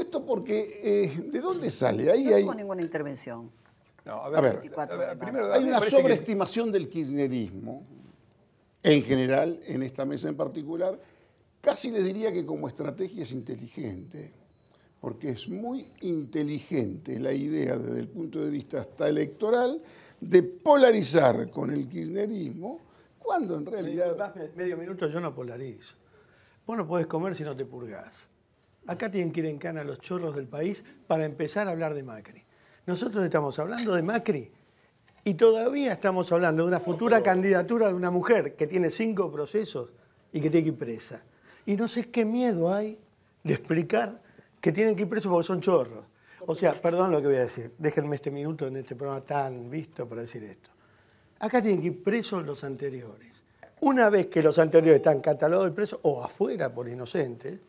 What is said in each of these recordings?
esto porque eh, ¿de dónde sale? Ahí No hay, ninguna intervención. No, A ver, 24 a ver, de marzo. primero, hay una que- sobreestimación del kirchnerismo, en general, en esta mesa en particular. Casi les diría que como estrategia es inteligente, porque es muy inteligente la idea desde el punto de vista hasta electoral de polarizar con el kirchnerismo, cuando en realidad... disculpás, me- medio minuto, yo no polarizo. Vos no podés comer si no te purgás. Acá tienen que ir en cana los chorros del país para empezar a hablar de Macri. Nosotros estamos hablando de Macri y todavía estamos hablando de una futura candidatura de una mujer que tiene cinco procesos y que tiene que ir presa. Y no sé qué miedo hay de explicar que tienen que ir presos porque son chorros. O sea, perdón lo que voy a decir, déjenme este minuto en este programa tan visto para decir esto. Acá tienen que ir presos los anteriores. Una vez que los anteriores están catalogados y presos o afuera por inocentes,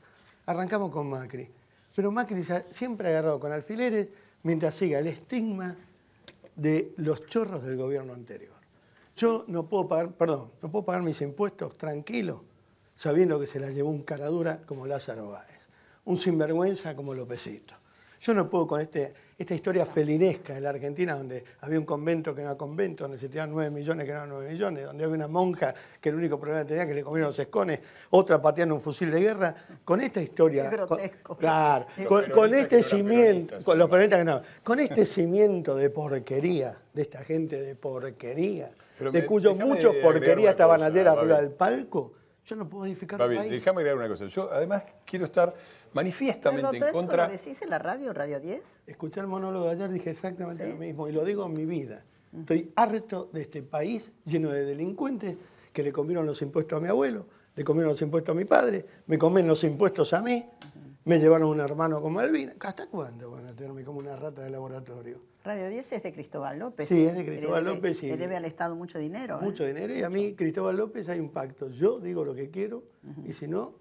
arrancamos con Macri. Pero Macri se ha siempre agarrado con alfileres mientras siga el estigma de los chorros del gobierno anterior. Yo no puedo pagar, perdón, no puedo pagar mis impuestos tranquilo, sabiendo que se las llevó un caradura como Lázaro Báez, un sinvergüenza como Lópezito. Yo no puedo con este, esta historia felinesca de la Argentina, donde había un convento que no era convento, donde se tiraban 9 millones que no eran 9 millones, donde había una monja que el único problema que tenía que le comieron los escones, otra pateando un fusil de guerra. Con esta historia. Qué con- grotesco. claro, con, este cimiento, con los peronistas que no, con este cimiento de porquería, de esta gente de porquería, Pero de me- cuyos muchos agregar porquería una estaban ayer arriba del palco, yo no puedo edificar Babi, un país. déjame agregar una cosa. Yo además quiero estar manifiestamente en ¿todo esto contra. lo decís en la radio, Radio 10? Escuché el monólogo de ayer, dije exactamente Sí. lo mismo y lo digo en mi vida. Estoy harto de este país lleno de delincuentes que le comieron los impuestos a mi abuelo, le comieron los impuestos a mi padre, me comen los impuestos a mí, me llevaron un hermano como Malvina. ¿Hasta cuándo van a tenerme como una rata de laboratorio? Radio 10 es de Cristóbal López. Sí, es de le Cristóbal debe- López y- Le debe al Estado mucho dinero. ¿eh? Mucho dinero y a mí, Cristóbal López, hay un pacto. Yo digo lo que quiero y si no,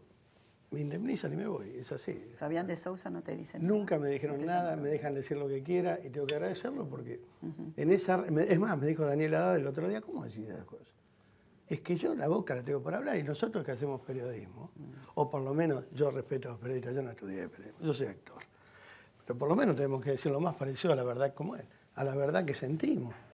me indemnizan y me voy. Es así. Fabián de Sousa no te dice nada. Nunca me dijeron nada, me dejan decir lo que quiera y tengo que agradecerlo porque en esa... Es más, me dijo Daniel Haddad el otro día, ¿cómo decís esas cosas? Es que yo la boca la tengo para hablar y nosotros que hacemos periodismo, o por lo menos yo respeto a los periodistas, yo no estudié periodismo, yo soy actor, pero por lo menos tenemos que decir lo más parecido a la verdad como es, a la verdad que sentimos.